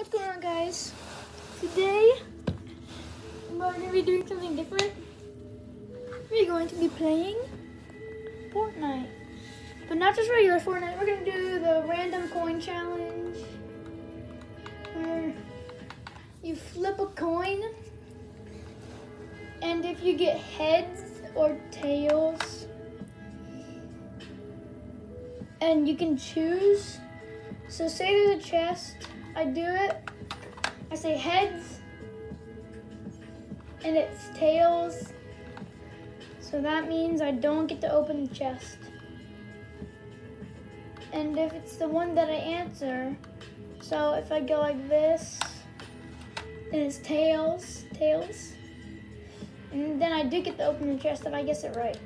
What's going on, guys? Today, we're going to be doing something different. We're going to be playing Fortnite. But not just regular Fortnite, we're going to do the random coin challenge. Where you flip a coin, and if you get heads or tails, and you can choose. So say there's a chest, I do it, I say heads, and it's tails. So that means I don't get to open the chest. And if it's the one that I answer, so if I go like this, then it's tails, tails. And then I do get to open the chest if I guess it right.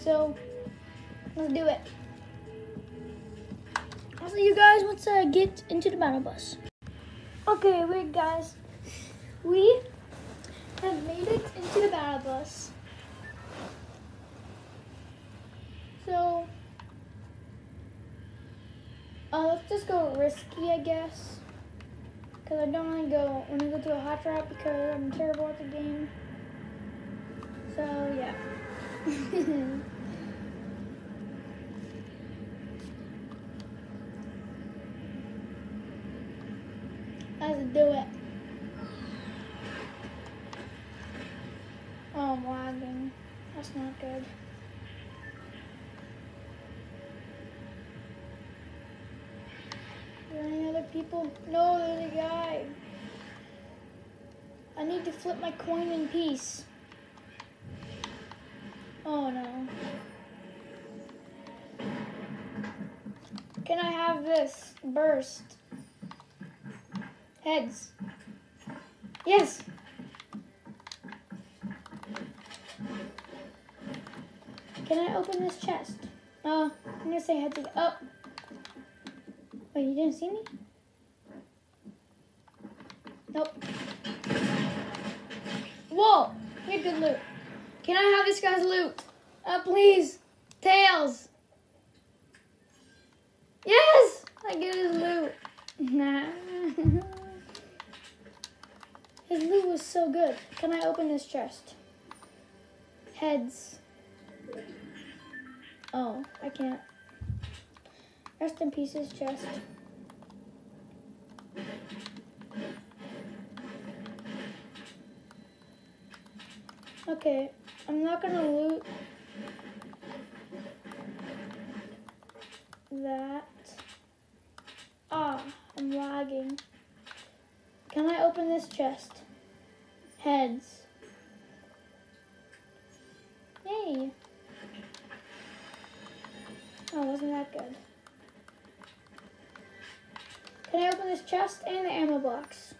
So, let's do it. Also, you guys, let's uh, get into the battle bus. Okay, wait, guys. We have made it into the battle bus. So, uh, let's just go risky, I guess. Because I don't want to go, want to go to a hot trap because I'm terrible at the game. So, yeah. Let's do it. Oh, I'm lagging. That's not good. Are there any other people? No, there's a guy. I need to flip my coin in peace. Oh no. Can I have this burst? Heads. Yes. Can I open this chest? Oh, I'm gonna say heads again. Oh. Wait, you didn't see me? Nope. Whoa! Get good loot. Can I have this guy's loot? Uh, please. Tails. Yes! I get his loot. Nah. his loot was so good. Can I open this chest? Heads. Oh, I can't. Rest in pieces chest. Okay, I'm not gonna loot that. Ah, I'm lagging. Can I open this chest? Heads. Yay. Oh, wasn't that good. Can I open this chest and the ammo box?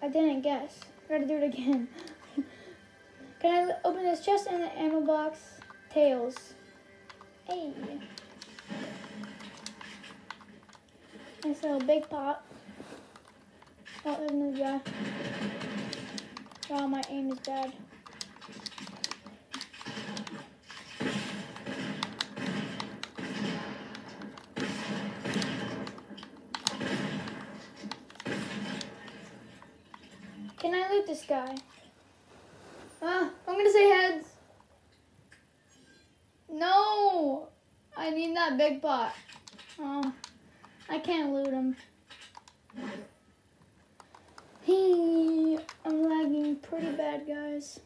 I didn't guess. I gotta do it again. Can I open this chest and the ammo box? Tails. Hey. Nice little big pot. Oh, there's another guy. Wow, my aim is bad. Can I loot this guy? Ah, I'm gonna say heads. No! I need that big pot. Oh, I can't loot him. I'm lagging pretty bad, guys.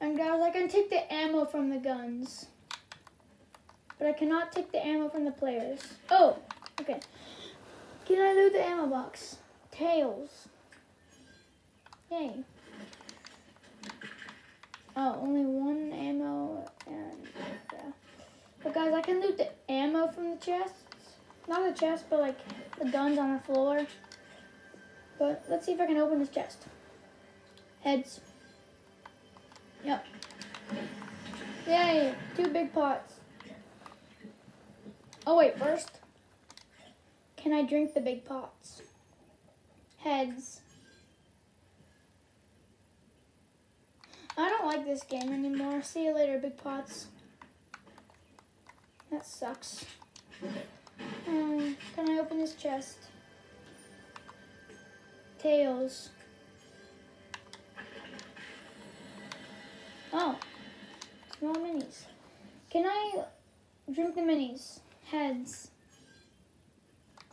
And guys, I can take the ammo from the guns. But I cannot take the ammo from the players. Oh, okay. Can I loot the ammo box? Tails. Yay. Oh, only one ammo. But guys, I can loot the ammo from the chests. Not the chest, but like the guns on the floor. But let's see if I can open this chest. Heads. Yep. Yay, two big pots. Oh wait, first, can I drink the big pots? Heads. I don't like this game anymore. See you later, Big Pots. That sucks. Um, can I open this chest? Tails. Oh, small minis. Can I drink the minis? Heads.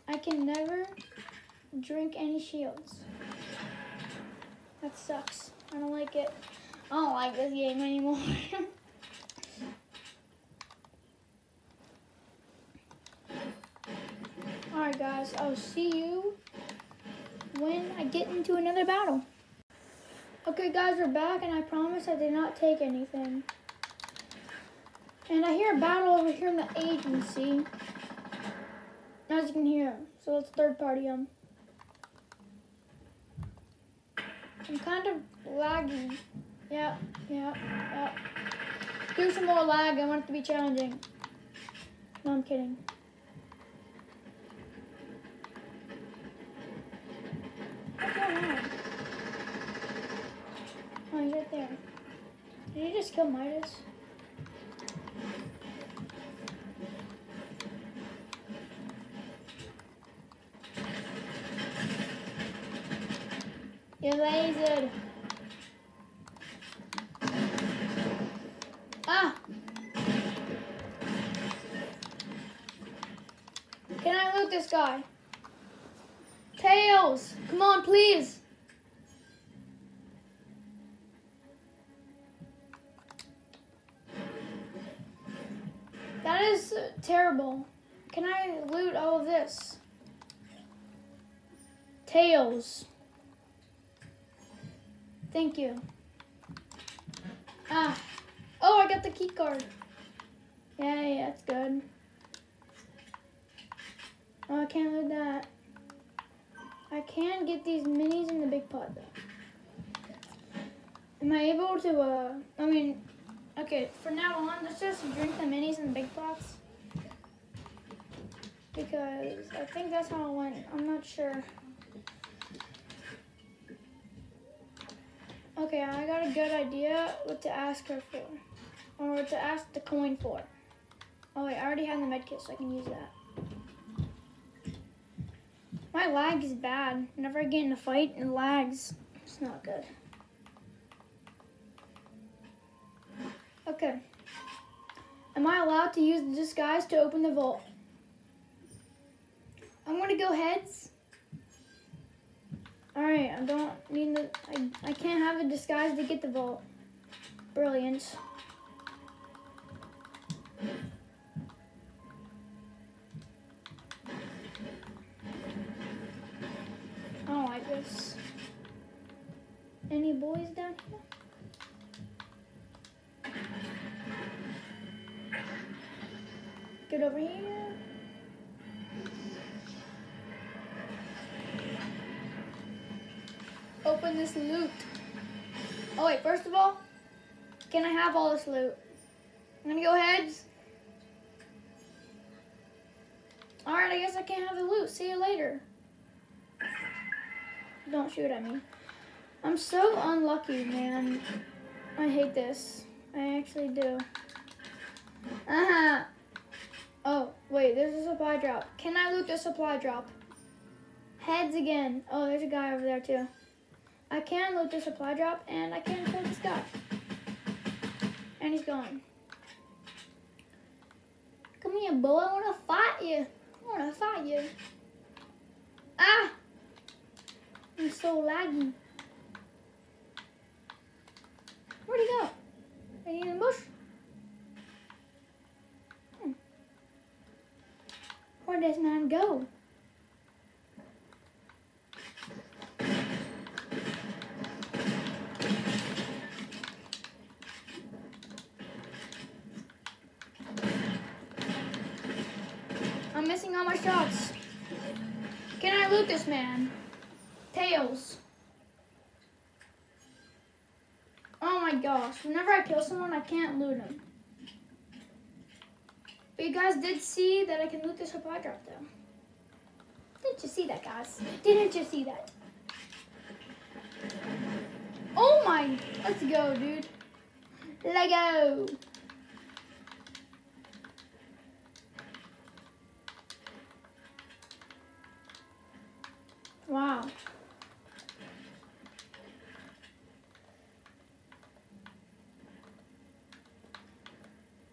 I can never drink any shields. That sucks. I don't like it. I don't like this game anymore. Alright guys, I'll see you when I get into another battle. Okay guys, we're back and I promise I did not take anything. And I hear a battle over here in the agency. As you can hear, so it's third party um. I'm kind of lagging. Yep, yep, yep. Do some more lag, I want it to be challenging. No, I'm kidding. What's going on? Oh, he's right there. Did you just kill Midas? You're lasered. Ah! Can I loot this guy? Tails! Come on, please! That is terrible. Can I loot all of this? Tails. Thank you. Ah. Oh, I got the key card. Yay, that's good. Oh, I can't loot that. I can get these minis in the big pot though. Am I able to, uh, I mean, okay, for now on, let's just drink the minis in the big pots. Because I think that's how it went. I'm not sure. Okay, I got a good idea what to ask her for. Or what to ask the coin for. Oh wait, I already have the medkit, so I can use that. My lag is bad. Whenever I get in a fight, it lags. It's not good. Okay. Am I allowed to use the disguise to open the vault? I'm gonna go heads. Alright, I don't need the, I, I can't have a disguise to get the vault. Brilliant. This. Any boys down here? Get over here. Open this loot. Oh wait, first of all, can I have all this loot? I'm gonna go heads. Alright, I guess I can't have the loot. See you later. Don't shoot at me. I'm so unlucky, man. I hate this. I actually do. Uh-huh. Oh, wait, there's a supply drop. Can I loot the supply drop? Heads again. Oh, there's a guy over there too. I can loot the supply drop and I can kill this guy. And he's gone. Come here, boy. I want to fight you. I want to fight you. Ah! I'm so laggy. Where'd he go? Are you in the bush? Hmm. Where does man go? I'm missing all my shots. Can I loot this man? Tails. Oh my gosh. Whenever I kill someone, I can't loot them. But you guys did see that I can loot the supply drop though. Didn't you see that, guys? Didn't you see that? Oh my, let's go, dude. Lego.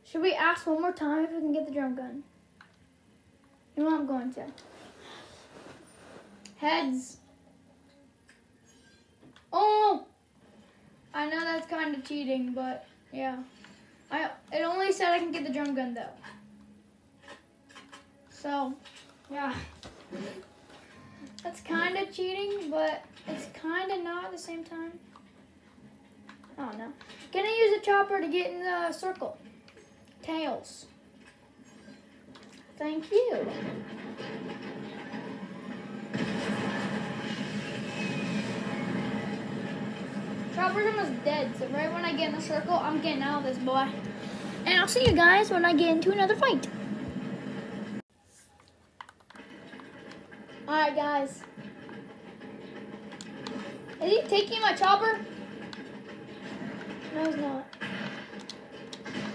Should we ask one more time if we can get the drum gun? You know I'm going to. Heads. Oh! I know that's kind of cheating, but yeah. I It only said I can get the drum gun though. So, yeah. That's kind of cheating, but it's kind of not at the same time. I don't know. Can I use a chopper to get in the circle? Tails. Thank you. Chopper's almost dead, so right when I get in the circle, I'm getting out of this boy. And I'll see you guys when I get into another fight. Alright, guys. Is he taking my chopper? No, he's not.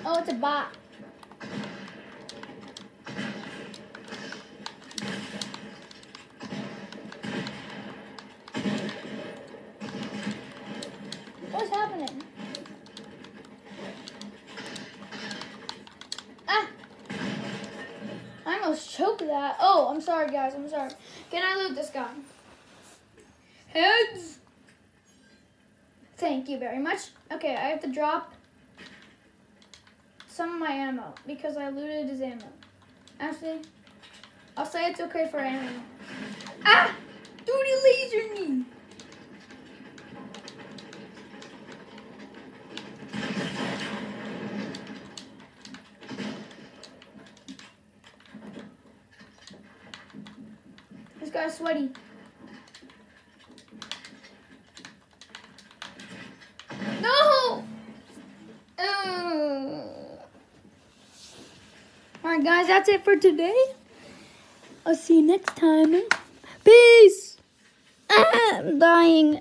Oh, it's a bot. What's happening? Ah! I almost choked that. Oh, I'm sorry, guys. I'm sorry. Can I loot this guy? Heads! Thank you very much. Okay, I have to drop some of my ammo because I looted his ammo. Actually, I'll say it's okay for ammo. Ah! Dude, he lasered me! Guy's sweaty. No! Alright guys, that's it for today. I'll see you next time. Peace! Ah, I'm dying.